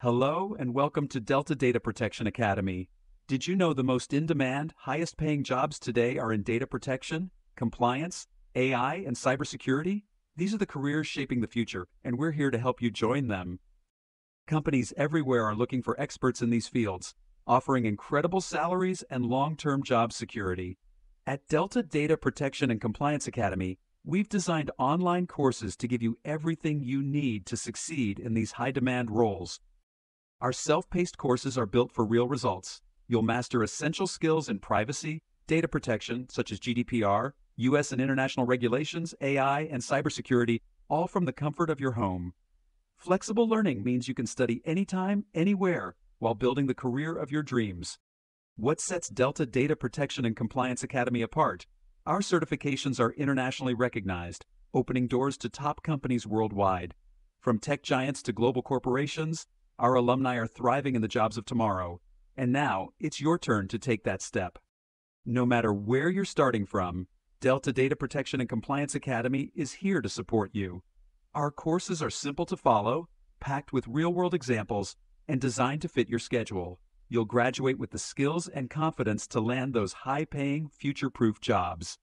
Hello and welcome to Delta Data Protection Academy. Did you know the most in demand, highest paying jobs today are in data protection, compliance, AI, and cybersecurity? These are the careers shaping the future, and we're here to help you join them. Companies everywhere are looking for experts in these fields, offering incredible salaries and long term job security. At Delta Data Protection and Compliance Academy, we've designed online courses to give you everything you need to succeed in these high demand roles. Our self paced courses are built for real results. You'll master essential skills in privacy, data protection, such as GDPR, U.S. and international regulations, AI, and cybersecurity, all from the comfort of your home. Flexible learning means you can study anytime, anywhere, while building the career of your dreams. What sets Delta Data Protection and Compliance Academy apart? Our certifications are internationally recognized, opening doors to top companies worldwide. From tech giants to global corporations, our alumni are thriving in the jobs of tomorrow, and now it's your turn to take that step. No matter where you're starting from, Delta Data Protection and Compliance Academy is here to support you. Our courses are simple to follow, packed with real world examples, and designed to fit your schedule. You'll graduate with the skills and confidence to land those high paying, future proof jobs.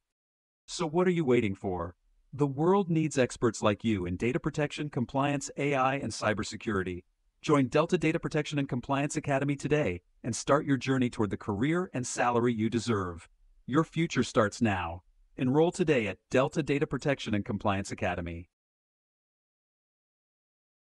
So, what are you waiting for? The world needs experts like you in data protection, compliance, AI, and cybersecurity. Join Delta Data Protection and Compliance Academy today and start your journey toward the career and salary you deserve. Your future starts now. Enroll today at Delta Data Protection and Compliance Academy.